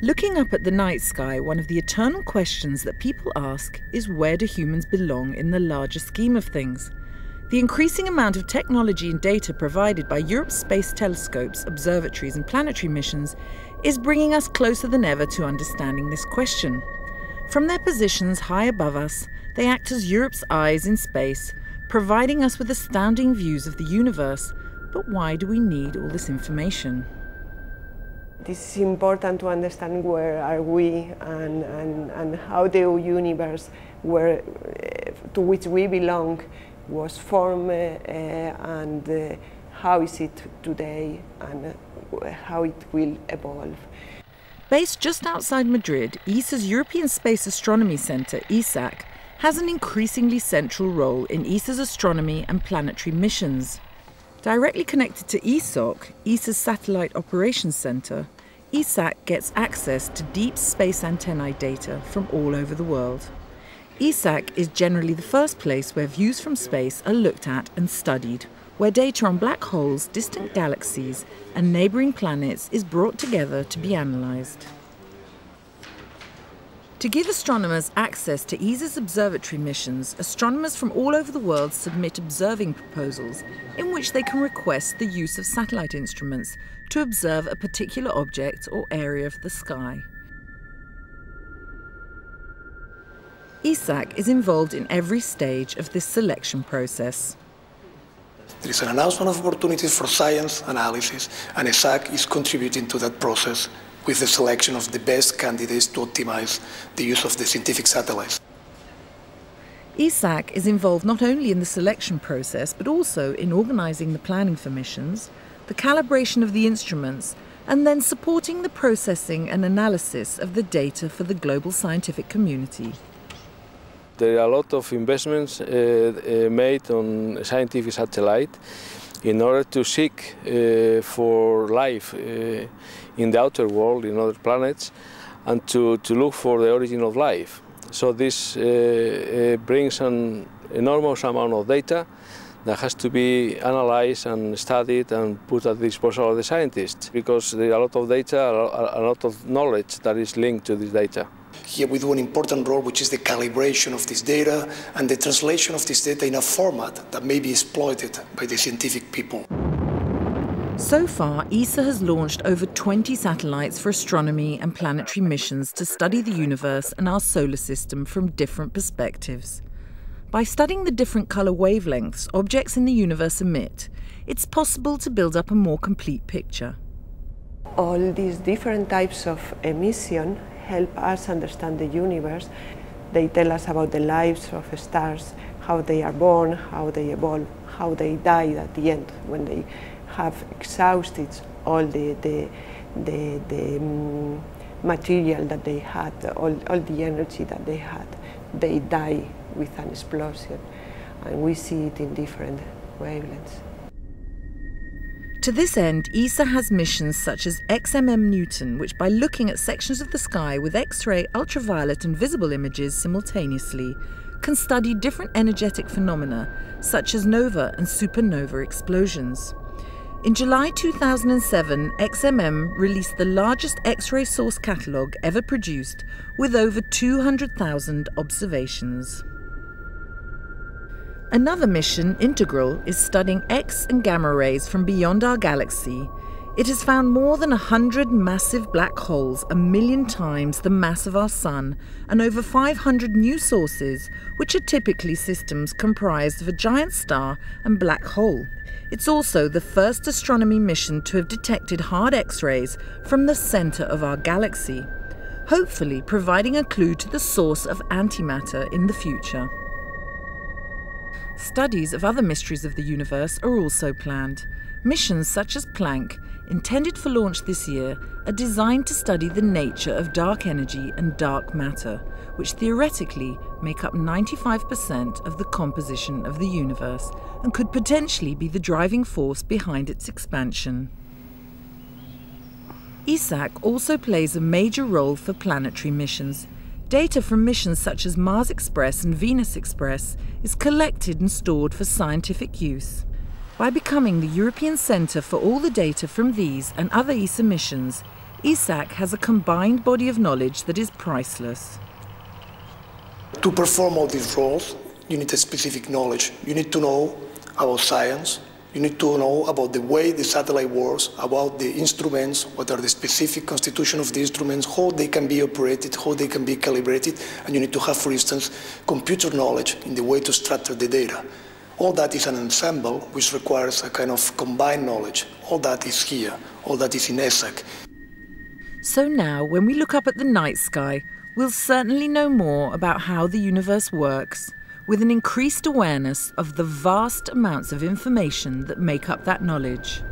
Looking up at the night sky, one of the eternal questions that people ask is where do humans belong in the larger scheme of things? The increasing amount of technology and data provided by Europe's space telescopes, observatories, and planetary missions is bringing us closer than ever to understanding this question. From their positions high above us, they act as Europe's eyes in space, providing us with astounding views of the universe. But why do we need all this information? This is important to understand where are we and, and, and how the universe where, to which we belong was formed uh, and uh, how is it today and how it will evolve. Based just outside Madrid, ESA's European Space Astronomy Centre, ESAC, has an increasingly central role in ESA's astronomy and planetary missions. Directly connected to ESOC, ESA's Satellite Operations Centre, ESAC gets access to deep space antennae data from all over the world. ESAC is generally the first place where views from space are looked at and studied, where data on black holes, distant galaxies, and neighbouring planets is brought together to be analysed. To give astronomers access to ESA's observatory missions, astronomers from all over the world submit observing proposals in which they can request the use of satellite instruments to observe a particular object or area of the sky. ESAC is involved in every stage of this selection process. There is an announcement of opportunities for science analysis, and ESAC is contributing to that process with the selection of the best candidates to optimize the use of the scientific satellites. ESAC is involved not only in the selection process, but also in organising the planning for missions, the calibration of the instruments, and then supporting the processing and analysis of the data for the global scientific community. There are a lot of investments uh, uh, made on scientific satellite in order to seek uh, for life uh, in the outer world, in other planets, and to, to look for the origin of life. So this uh, uh, brings an enormous amount of data that has to be analyzed and studied and put at the disposal of the scientists because there are a lot of data, a lot of knowledge that is linked to this data. Here we do an important role, which is the calibration of this data and the translation of this data in a format that may be exploited by the scientific people. So far, ESA has launched over 20 satellites for astronomy and planetary missions to study the universe and our solar system from different perspectives. By studying the different colour wavelengths objects in the universe emit, it's possible to build up a more complete picture. All these different types of emission help us understand the universe. They tell us about the lives of stars, how they are born, how they evolve, how they die at the end when they have exhausted all the, the, the, the um, material that they had, all, all the energy that they had. They die with an explosion, and we see it in different wavelengths. To this end, ESA has missions such as XMM Newton, which by looking at sections of the sky with X ray, ultraviolet, and visible images simultaneously, can study different energetic phenomena such as nova and supernova explosions. In July 2007, XMM released the largest X ray source catalogue ever produced with over 200,000 observations. Another mission, Integral, is studying X and gamma rays from beyond our galaxy. It has found more than 100 massive black holes, a million times the mass of our Sun, and over 500 new sources, which are typically systems comprised of a giant star and black hole. It's also the first astronomy mission to have detected hard X rays from the centre of our galaxy, hopefully providing a clue to the source of antimatter in the future. Studies of other mysteries of the universe are also planned. Missions such as Planck, intended for launch this year, are designed to study the nature of dark energy and dark matter, which theoretically make up 95% of the composition of the universe and could potentially be the driving force behind its expansion. ESAC also plays a major role for planetary missions, Data from missions such as Mars Express and Venus Express is collected and stored for scientific use. By becoming the European centre for all the data from these and other ESA missions, ESAC has a combined body of knowledge that is priceless. To perform all these roles, you need a specific knowledge. You need to know about science, you need to know about the way the satellite works, about the instruments, what are the specific constitution of the instruments, how they can be operated, how they can be calibrated, and you need to have, for instance, computer knowledge in the way to structure the data. All that is an ensemble which requires a kind of combined knowledge. All that is here, all that is in ESAC. So now, when we look up at the night sky, we'll certainly know more about how the universe works with an increased awareness of the vast amounts of information that make up that knowledge.